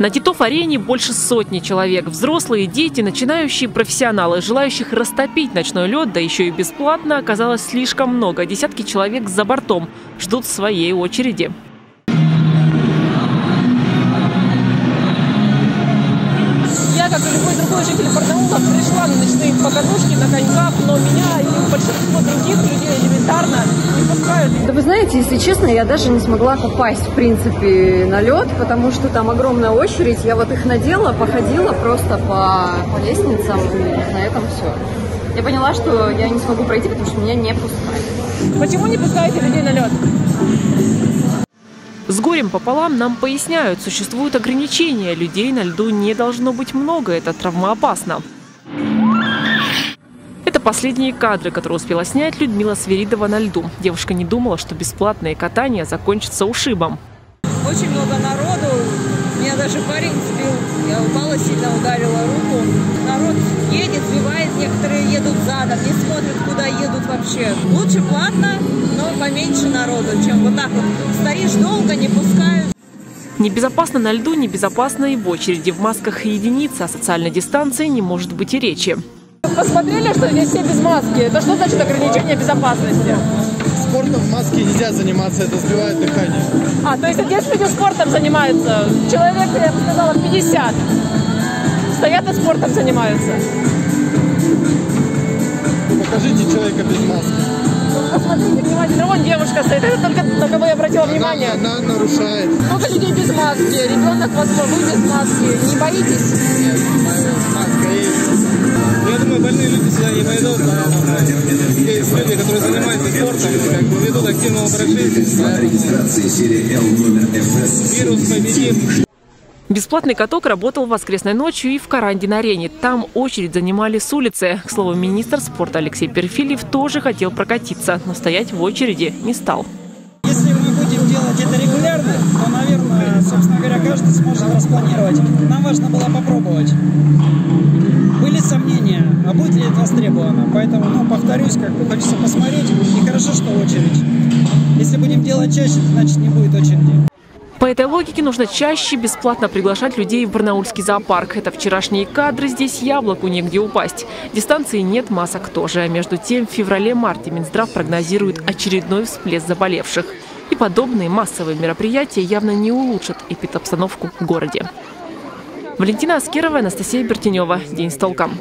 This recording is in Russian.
На Титов-арене больше сотни человек. Взрослые, дети, начинающие профессионалы. Желающих растопить ночной лед, да еще и бесплатно, оказалось слишком много. Десятки человек за бортом ждут своей очереди. Я, как и любой другой житель Барнаула, пришла на ночные покатушки, на коньках, но меня и большинство других людей элементарно не пускают. Да вы знаете, если честно, я даже не смогла попасть, в принципе, на лед, потому что там огромная очередь. Я вот их надела, походила просто по, по лестницам, и на этом все. Я поняла, что я не смогу пройти, потому что меня не пускают. Почему не пускаете людей на лед? С горем пополам нам поясняют, существуют ограничения. Людей на льду не должно быть много, это травмоопасно. Это последние кадры, которые успела снять Людмила Сверидова на льду. Девушка не думала, что бесплатное катание закончится ушибом. Очень много народу. Меня даже парень сбил. Я упала сильно, ударила руку. Народ едет, сбивает, некоторые едут задом, не смотрят, куда едут вообще. Лучше платно, но поменьше народу, чем вот так вот. Стоишь долго, не пускают. Небезопасно на льду, небезопасно и в очереди. В масках единица, о социальной дистанции не может быть и речи. Посмотрели, что здесь все без маски? Это что значит ограничение безопасности? Спортом в маске нельзя заниматься, это сбивает дыхание. А, то есть здесь люди спортом занимаются. Человек, я бы сказала, 50. Стоят и спортом занимаются. Покажите человека без маски. Посмотрите внимательно, вон девушка стоит. Это только на кого я обратила внимание. Она, она нарушает. Много людей без маски. Ребенок, возможно, вы без маски. Не боитесь? Думаю, больные люди сюда не пойдут, поэтому есть люди, которые занимаются спортом, как бы ведут активный образ жизни. Вирус победим. Бесплатный каток работал воскресной ночью и в Каранде на арене. Там очередь занимали с улицы. К слову, министр спорта Алексей Перфильев тоже хотел прокатиться, но стоять в очереди не стал. Если мы будем делать это регулярно, то, наверное, собственно говоря, каждый сможет распланировать. Нам важно было попробовать. Поэтому, ну, повторюсь, как бы хочется посмотреть. И хорошо, что очередь. Если будем делать чаще, значит не будет очереди. По этой логике нужно чаще бесплатно приглашать людей в Барнаульский зоопарк. Это вчерашние кадры, здесь яблоку негде упасть. Дистанции нет, масок тоже. Между тем, в феврале-марте Минздрав прогнозирует очередной всплеск заболевших. И подобные массовые мероприятия явно не улучшат эпидобстановку в городе. Валентина Аскерова, Анастасия Бертенева. День с толком.